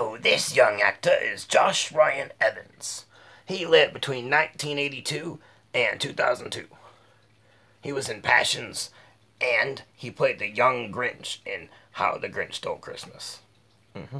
Oh, this young actor is Josh Ryan Evans. He lived between 1982 and 2002. He was in Passions, and he played the young Grinch in How the Grinch Stole Christmas. Mm-hmm.